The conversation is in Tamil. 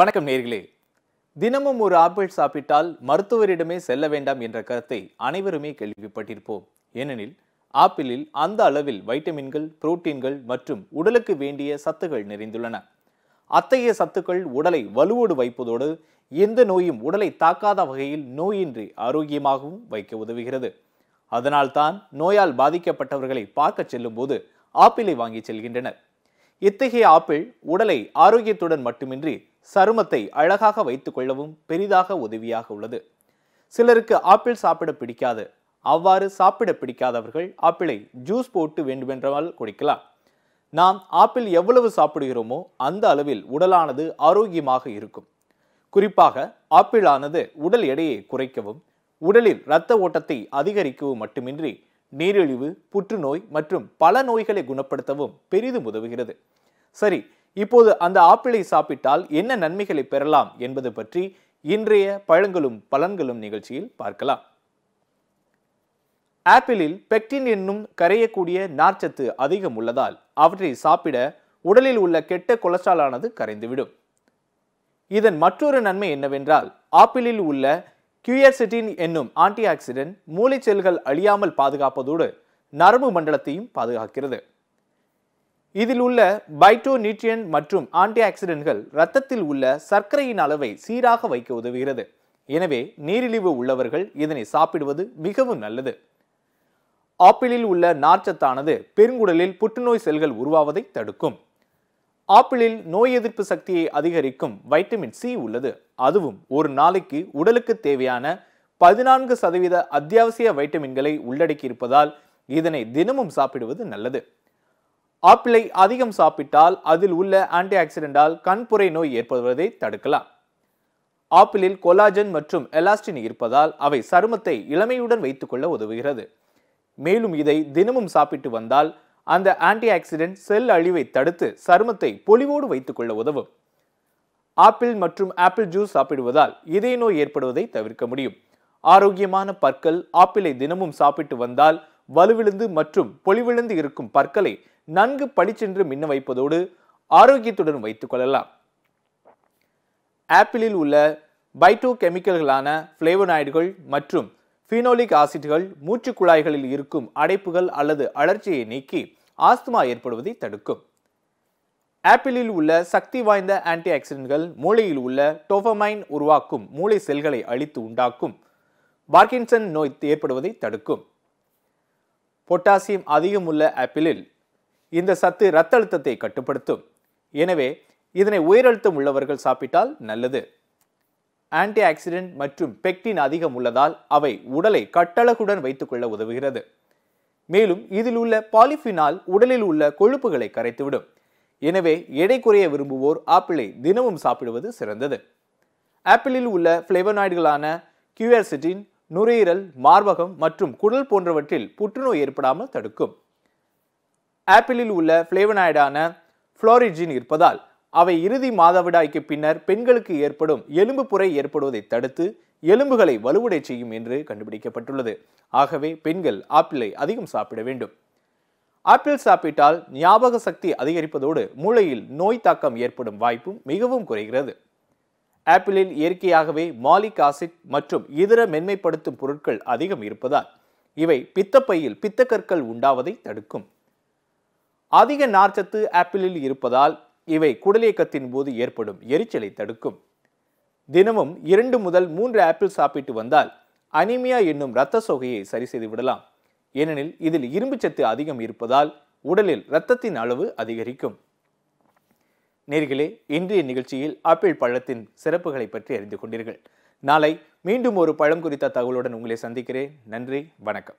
வணக்கம் நேர்களே. தினமும் ஒரு ஆப்பிள் சாப்பிட்டால் மருத்துவரிடமே செல்ல வேண்டாம் என்ற கருத்தை அனைவருமே கேள்விப்பட்டிருப்போம். ஏனெனில் ஆப்பிளில் அந்த அளவில் வைட்டமின்கள் புரோட்டீன்கள் மற்றும் உடலுக்கு வேண்டிய சத்துக்கள் நிறைந்துள்ளன. அத்தகைய சத்துக்கள் உடலை வலுவோடு வைப்பதோடு எந்த நோயும் உடலை தாக்காத வகையில் நோயின்றி ஆரோக்கியமாகவும் வைக்க உதவுகிறது. அதனால்தான் நோயால் பாதிக்கப்பட்டவர்களை பார்க்கச் செல்லும்போது ஆப்பிளை வாங்கி செல்கின்றனர். இத்தகைய ஆப்பிள் உடலை ஆரோக்கியத்துடன் மட்டுமின்றி சருமத்தை அழகாக வைத்துக்கொள்ளவும் பெரிதாக உதவியாக உள்ளது. சிலருக்கு ஆப்பிள் சாப்பிட பிடிக்காது. அவ்வாறு சாப்பிட பிடிக்காதவர்கள் ஆப்பிளை ஜூஸ் போட்டு வேண்டுமென்றால் குடிக்கலாம். நாம் ஆப்பிள் எவ்வளவு சாப்பிடுகிறோமோ அந்த அளவில் உடலானது ஆரோக்கியமாக இருக்கும். குறிப்பாக ஆப்பிளானது உடல் எடையை குறைக்கவும் உடலில் இரத்த ஓட்டத்தை அதிகரிக்கவும் மட்டுமின்றி நீரிழிவு புற்றுநோய் மற்றும் பல நோய்களை குணப்படுத்தவும் பெரிதும் உதவுகிறது. சரி இப்போது அந்த ஆப்பிளை சாப்பிட்டால் என்ன நன்மைகளை பெறலாம் என்பது பற்றி இன்றைய பழங்களும் பலன்களும் நிகழ்ச்சியில் பார்க்கலாம். ஆப்பிளில் பெக்டின் என்னும் கரையக்கூடிய நார்ச்சத்து அதிகம் உள்ளதால் அவற்றை சாப்பிட உடலில் உள்ள கெட்ட கொலஸ்ட்ராலானது கரைந்துவிடும். இதன் மற்றொரு நன்மை என்னவென்றால் ஆப்பிளில் உள்ள கியூயர்சிட்டின் என்னும் ஆன்டி ஆக்சிடென்ட் மூளைச்செல்கள் அழியாமல் பாதுகாப்பதோடு நரம்பு மண்டலத்தையும் பாதுகாக்கிறது. இதில் உள்ள பைட்டோநியூட்ரியன் மற்றும் ஆன்டி ஆக்சிடென்ட்கள் இரத்தத்தில் உள்ள சர்க்கரையின் அளவை சீராக வைக்க உதவுகிறது. எனவே நீரிழிவு உள்ளவர்கள் இதனை சாப்பிடுவது மிகவும் நல்லது. ஆப்பிளில் உள்ள நார்ச்சத்தானது பெருங்குடலில் புற்றுநோய் செல்கள் உருவாவதை தடுக்கும். ஆப்பிளில் நோய் எதிர்ப்பு சக்தியை அதிகரிக்கும் வைட்டமின் சி உள்ளது. அதுவும் ஒரு நாளைக்கு உடலுக்கு தேவையான பதினான்கு சதவீத அத்தியாவசிய வைட்டமின்களை உள்ளடக்கியிருப்பதால் இதனை தினமும் சாப்பிடுவது நல்லது. ஆப்பிளை அதிகம் சாப்பிட்டால் அதில் உள்ள ஆன்டி ஆக்சிடென்டால் கண்புரை நோய் ஏற்படுவதை தடுக்கலாம். ஆப்பிளில் கொலாஜன் மற்றும் எலாஸ்டின் இருப்பதால் அவை சருமத்தை இளமையுடன் வைத்துக்கொள்ள உதவுகிறது. மேலும் இதை தினமும் சாப்பிட்டு வந்தால் அந்த ஆன்டி ஆக்சிடென்ட் செல் அழிவை தடுத்து சருமத்தை பொலிவோடு வைத்துக்கொள்ள உதவும். ஆப்பிள் மற்றும் ஆப்பிள் ஜூஸ் சாப்பிடுவதால் இதய நோய் ஏற்படுவதை தவிர்க்க முடியும். ஆரோக்கியமான பற்கள் ஆப்பிளை தினமும் சாப்பிட்டு வந்தால் வலுவிழுந்து மற்றும் பொலிவிழுந்து இருக்கும் பற்களை நன்கு பளிச்சென்று மின்ன வைப்பதோடு ஆரோக்கியத்துடன் வைத்துக் கொள்ளலாம். ஆப்பிளில் உள்ள பைட்டோ கெமிக்கல்களான பிளேவனாய்டுகள் மற்றும் ஃபீனோலிக் ஆசிட்கள் மூச்சு குழாய்களில் இருக்கும் அடைப்புகள் அல்லது அலர்ச்சியை நீக்கி ஆஸ்துமா ஏற்படுவதை தடுக்கும். ஆப்பிளில் உள்ள சக்தி வாய்ந்த ஆன்டி ஆக்சிடென்ட்கள் மூளையில் உள்ள டோஃபமைன் உருவாக்கும் மூளை செல்களை அழித்து உண்டாக்கும். பார்க்கின்சன் நோய் ஏற்படுவதை தடுக்கும். பொட்டாசியம் அதிகம் உள்ள ஆப்பிளில் இந்த சத்து இரத்த அழுத்தத்தை கட்டுப்படுத்தும். எனவே இதனை உயரழுத்தம் உள்ளவர்கள் சாப்பிட்டால் நல்லது. ஆன்டி ஆக்சிடென்ட் மற்றும் பெக்டின் அதிகம் உள்ளதால் அவை உடலை கட்டழகுடன் வைத்துக்கொள்ள உதவுகிறது. மேலும் இதில் உள்ள பாலிஃபினால் உடலில் உள்ள கொழுப்புகளை கரைத்துவிடும். எனவே எடை குறைய விரும்புவோர் ஆப்பிளை தினமும் சாப்பிடுவது சிறந்தது. ஆப்பிளில் உள்ள பிளேவனாய்டுகளான கியூஆர்சிட்டின் நுரையீரல் மார்பகம் மற்றும் குடல் போன்றவற்றில் புற்றுநோய் ஏற்படாமல் தடுக்கும். ஆப்பிளில் உள்ள ஃப்ளேவனாய்டான ஃப்ளோரிஜின் இருப்பதால் அவை இறுதி மாதவிடாய்க்கு பின்னர் பெண்களுக்கு ஏற்படும் எலும்பு புரை ஏற்படுவதை தடுத்து எலும்புகளை வலுவடை செய்யும் என்று கண்டுபிடிக்கப்பட்டுள்ளது. ஆகவே பெண்கள் ஆப்பிளை அதிகம் சாப்பிட வேண்டும். ஆப்பிள் சாப்பிட்டால் ஞாபக சக்தி அதிகரிப்பதோடு மூளையில் நோய் தாக்கம் ஏற்படும் வாய்ப்பும் மிகவும் குறைகிறது. ஆப்பிளில் இயற்கையாகவே மாலிக் ஆசிட் மற்றும் இதர மென்மைப்படுத்தும் பொருட்கள் அதிகம் இருப்பதால் இவை பித்தப்பையில் பித்தக்கற்கள் உண்டாவதை தடுக்கும். அதிக நார்ச்சத்து ஆப்பிளில் இருப்பதால் இவை குடலியக்கத்தின் போது ஏற்படும் எரிச்சலை தடுக்கும். தினமும் இரண்டு முதல் மூன்று ஆப்பிள் சாப்பிட்டு வந்தால் அனிமியா என்னும் இரத்த சோகையை சரி செய்து விடலாம். ஏனெனில் இதில் இரும்புச்சத்து அதிகம் இருப்பதால் உடலில் இரத்தத்தின் அளவு அதிகரிக்கும். நேர்களே இன்றைய நிகழ்ச்சியில் ஆப்பிள் பழத்தின் சிறப்புகளை பற்றி அறிந்து கொண்டீர்கள். நாளை மீண்டும் ஒரு பழம் குறித்த தகவலுடன் உங்களை சந்திக்கிறேன். நன்றி வணக்கம்.